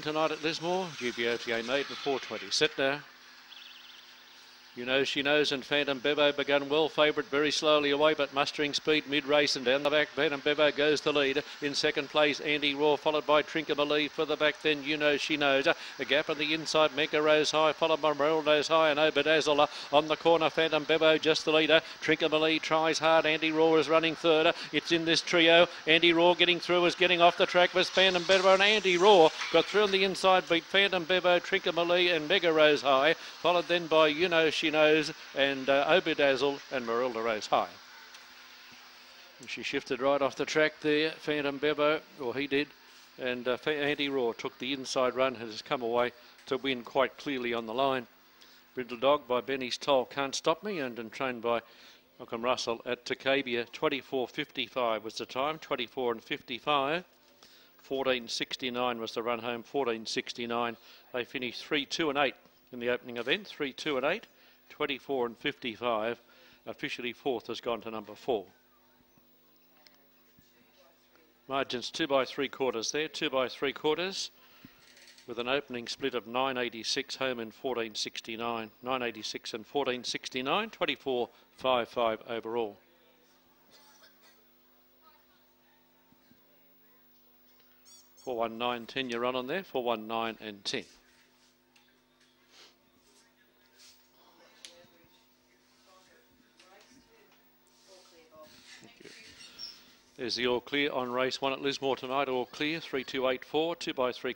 tonight at Lismore. GBOTA made for 420. Sit there. You know she knows, and Phantom Bevo begun well, favourite very slowly away, but mustering speed mid-race and down the back. Phantom Bevo goes the lead. In second place, Andy Raw, followed by Trincomalee for the back. Then You Know She Knows. A gap on the inside, Mega Rose High, followed by Morello's High and Oberdazzle on the corner. Phantom Bevo just the leader. Trincomalee tries hard. Andy Raw is running third. It's in this trio. Andy Raw getting through is getting off the track with Phantom Bevo and Andy Raw got through on the inside, beat Phantom Bevo, Trincomalee and Mega Rose High, followed then by You Know She Knows and uh, Oberdazzle and Marilda Rose High. And she shifted right off the track there, Phantom Bevo, or he did, and uh, Andy Raw took the inside run, has come away to win quite clearly on the line. Brindle Dog by Benny's Toll Can't Stop Me, and, and trained by Malcolm Russell at Takabia. 24.55 was the time, 24 and 55. 14.69 was the run home, 14.69. They finished 3, 2 and 8 in the opening event, 3, 2 and 8, 24 and 55. Officially fourth has gone to number four. Margins two by three quarters there, two by three quarters with an opening split of 986 home in 1469, 986 and 1469, 24.55 overall. Four one nine ten. You're on on there. Four one nine and ten. There's the all clear on race one at Lismore tonight. All clear, 3284, two by three.